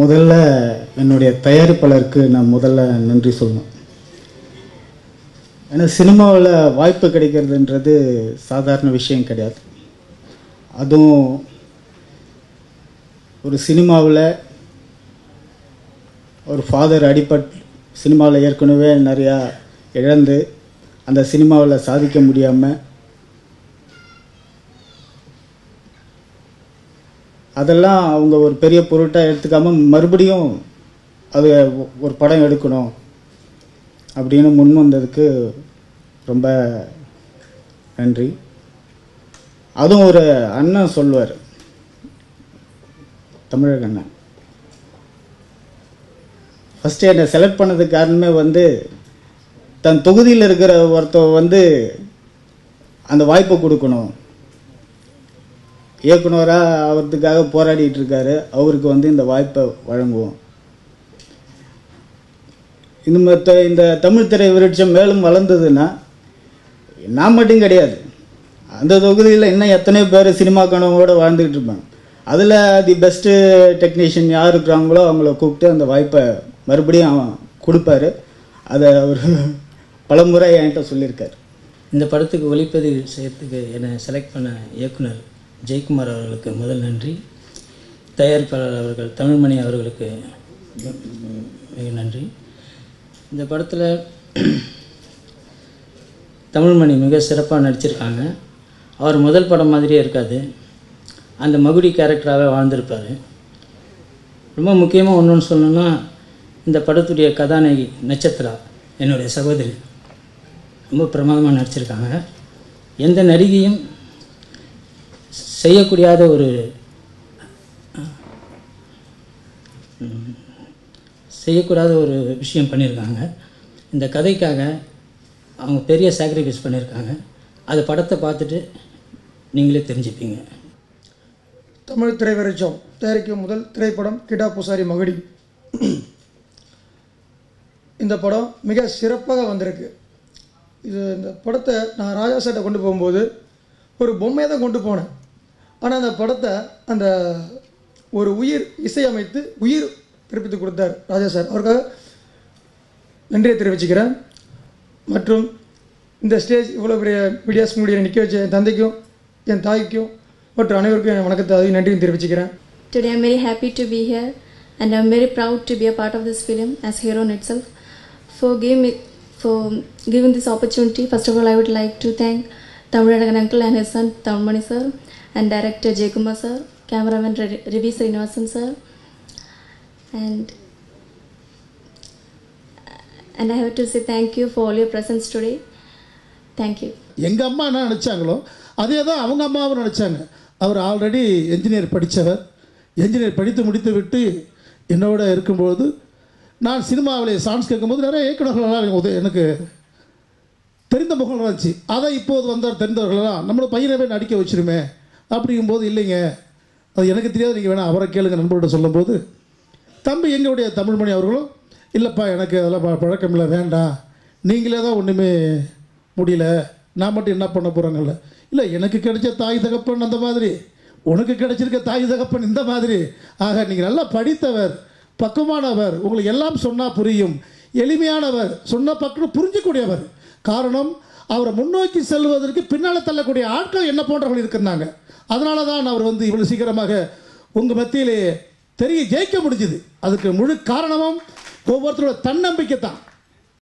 முதல்ல என்னுடைய தயாரிப்பாளருக்கு நான் முதல்ல நன்றி சொல்லணும். ஏன்னா சினிமாவில் வாய்ப்பு கிடைக்கிறதுன்றது சாதாரண விஷயம் கிடையாது. அதுவும் ஒரு சினிமாவில் ஒரு ஃபாதர் அடிபட் சினிமாவில் ஏற்கனவே நிறையா இழந்து அந்த சினிமாவில் சாதிக்க முடியாமல் அதெல்லாம் அவங்க ஒரு பெரிய பொருட்டாக எடுத்துக்காமல் மறுபடியும் அது ஒரு படம் எடுக்கணும் அப்படின்னு முன் வந்ததுக்கு ரொம்ப நன்றி. அதுவும் ஒரு அண்ணன் சொல்லுவார். தமிழக அண்ணன். ஃபஸ்ட்டு என்னை செலக்ட் பண்ணதுக்கு காரணமே வந்து தன் தொகுதியில் இருக்கிற ஒருத்தர் வந்து அந்த வாய்ப்பை கொடுக்கணும். இயக்குனராக அவருக்காக போராடிட்டு இருக்காரு அவருக்கு வந்து இந்த வாய்ப்பை வழங்குவோம். இந்த மத்த- இந்த தமிழ் திரை விருட்சம் மேலும் வளர்ந்ததுன்னா நான் மட்டும் கிடையாது. அந்த தொகுதியில் இன்னும் எத்தனையோ பேர் சினிமா கனவோடு வாழ்ந்துக்கிட்டு இருப்பாங்க அதில் தி பெஸ்ட்டு டெக்னீஷியன் யார் இருக்கிறாங்களோ அவங்கள கூப்பிட்டு அந்த வாய்ப்பை மறுபடியும் அவன் கொடுப்பாரு. அதை அவர் பலமுறை என்கிட்ட சொல்லியிருக்காரு. இந்த படத்துக்கு ஒளிப்பதிவு செய்யறதுக்கு என்னை செலக்ட் பண்ண இயக்குனர் ஜெயக்குமார் அவர்களுக்கு முதல் நன்றி. தயாரிப்பாளர் அவர்கள் தமிழ்மணி அவர்களுக்கு மிக நன்றி. இந்த படத்தில் தமிழ்மணி மிக சிறப்பாக நடிச்சிருக்காங்க. அவர் முதல் படம் மாதிரியே இருக்காது. அந்த மகுடி கேரக்டராகவே வாழ்ந்திருப்பார். ரொம்ப முக்கியமாக ஒன்று சொல்லணும்னா இந்த படத்துடைய கதாநாயகி நட்சத்திரா என்னுடைய சகோதரி. ரொம்ப பிரமாதமாக நடிச்சிருக்காங்க. எந்த நடிகையும் செய்யக்கூடியாத ஒரு செய்யக்கூடாத ஒரு விஷயம் பண்ணியிருக்காங்க. இந்த கதைக்காக அவங்க பெரிய சாக்ரிஃபைஸ் பண்ணியிருக்காங்க. அது படத்தை பார்த்துட்டு நீங்களே தெரிஞ்சுப்பீங்க. தமிழ் திரைவரிச்சம். தயாரிக்கும் முதல் திரைப்படம் கிடா பூசாரி மகடி. இந்த படம் மிக சிறப்பாக வந்திருக்கு. இது இந்த படத்தை நான் ராஜா சார்ட்ட கொண்டு போகும்போது ஒரு பொம்மையை தான் கொண்டு போனேன். ஆனால் அந்த படத்தை அந்த ஒரு உயிர் இசையமைத்து உயிர் பிறப்பித்து கொடுத்தார் ராஜா சார் அவருக்காக நன்றியை தெரிவிச்சுக்கிறேன் மற்றும் இந்த ஸ்டேஜ் இவ்வளோ பெரிய மீடியாஸ் மீடியா நிற்க வச்ச என் தந்தைக்கும் என் தாய்க்கும் மற்றும் அனைவருக்கும் என் வணக்கத்தை அதையும் நன்றியும் தெரிவிச்சுக்கிறேன் today I'm very happy to be here and I'm very proud to be a part of this film as heroine itself for give for giving this opportunity first of all I would like to thank Tamizhagan uncle and his son Tamilmani sir and director Jayakumar sir sir, cameraman Ravi Ravi Srinivasan sir. And and I have to say thank you for all your presence today. Thank you. எங்கள் அம்மா என்ன நினச்சாங்களோ அதே தான் அவங்க அம்மாவும் நினச்சாங்க. அவர் already engineer படித்தவர் என்ஜினியர் படித்து முடித்து விட்டு என்னோட இருக்கும்போது நான் சினிமாவில் சாங்ஸ் கேட்கும்போது நிறைய இயக்குநர்களெல்லாம் எனக்கு உதவி- எனக்கு தெரிந்த முகம் இருந்துச்சு. அதை இப்போது வந்தார் தெரிந்தவர்களெல்லாம் நம்மளோட பையனவே நடிக்க வச்சிருமே. அப்படிங்கும்போது இல்லைங்க. அது எனக்கு தெரியாது நீங்கள் வேணால் அவரை கேளுங்க நண்பர்கிட்ட சொல்லும்போது. தம்பி எங்களுடைய தமிழ்மணி அவர்களும் இல்லைப்பா எனக்கு அதெல்லாம் ப- பழக்கம் இல்லை வேண்டாம். நீங்களே தான் ஒன்றுமே முடியல. நான் மட்டும் என்ன பண்ண போகிறாங்கல்ல இல்லை எனக்கு கிடைச்ச தாய் தகப்பன் அந்த மாதிரி. உனக்கு கிடைச்சிருக்க தாய் தகப்பன் இந்த மாதிரி. ஆக நீங்கள் நல்லா படித்தவர் பக்குவமானவர். உங்களுக்கு எல்லாம் சொன்னால் புரியும். எளிமையானவர். சொன்ன பக்கம் புரிஞ்சக்கூடியவர். காரணம் அவரை முன்னோக்கி செல்வதற்கு பின்னால் தள்ளக்கூடிய ஆட்கள் என்ன போன்றவர்கள் இருக்கிறாங்க அதனால தான் அவர் வந்து இவ்வளோ சீக்கிரமாக உங்கள் மத்தியிலே தெரிய ஜெயிக்க முடிஞ்சுது. அதுக்கு முழு காரணமும் ஒவ்வொருத்தரோட தன்னம்பிக்கை தான்